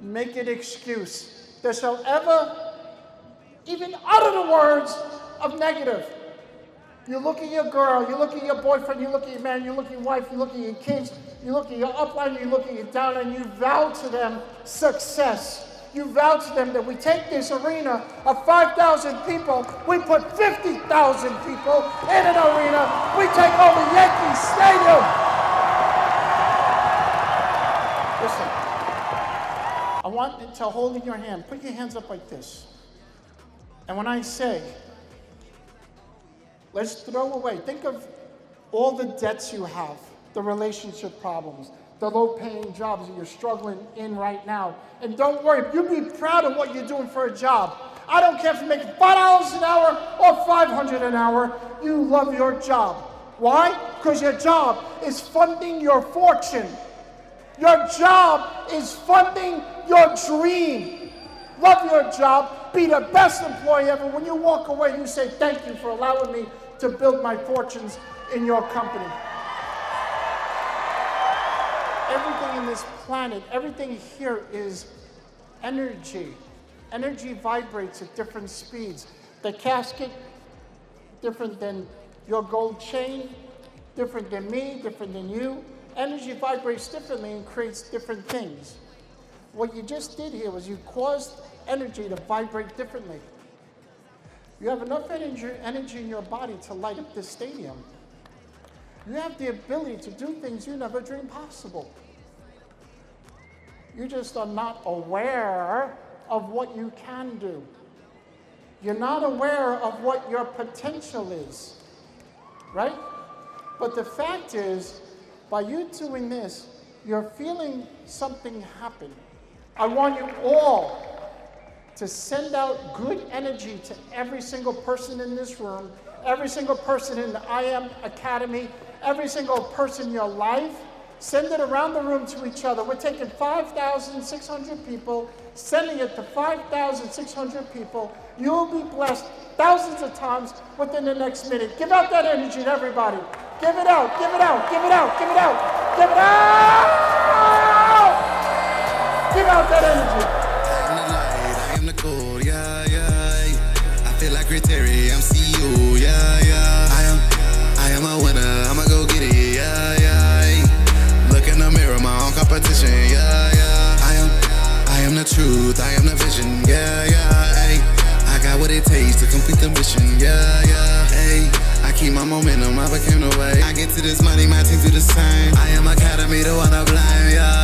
make an excuse that shall ever even utter the words of negative. You look at your girl, you look at your boyfriend, you look at your man, you look at your wife, you look at your kids, you look at your upline, you look at your downline, you vow to them success. You vow to them that we take this arena of 5,000 people, we put 50,000 people in an arena, we take over Yankee Stadium. Listen, I want to hold in your hand, put your hands up like this. And when I say, let's throw away, think of all the debts you have, the relationship problems, the low paying jobs that you're struggling in right now. And don't worry, You'll be proud of what you're doing for a job. I don't care if you make $5 an hour or 500 an hour, you love your job. Why? Because your job is funding your fortune. Your job is funding your dream. Love your job. Be the best employee ever. When you walk away, you say, Thank you for allowing me to build my fortunes in your company everything in this planet, everything here is energy. Energy vibrates at different speeds. The casket, different than your gold chain, different than me, different than you. Energy vibrates differently and creates different things. What you just did here was you caused energy to vibrate differently. You have enough energy, energy in your body to light up this stadium. You have the ability to do things you never dreamed possible. You just are not aware of what you can do. You're not aware of what your potential is, right? But the fact is, by you doing this, you're feeling something happen. I want you all to send out good energy to every single person in this room, every single person in the IM Academy, every single person in your life. Send it around the room to each other. We're taking 5,600 people, sending it to 5,600 people. You'll be blessed thousands of times within the next minute. Give out that energy to everybody. Give it out, give it out, give it out, give it out, give it out! Give out that energy. I am the light, I am the cold, yeah, yeah. I feel like Terry, I'm yeah, yeah. I am, I am a winner, I'ma go get it, yeah, yeah. Look in the mirror, my own competition, yeah, yeah. I am, I am the truth, I am I. I get to this money, my team do the same. IM Academy, the one of blame, yeah,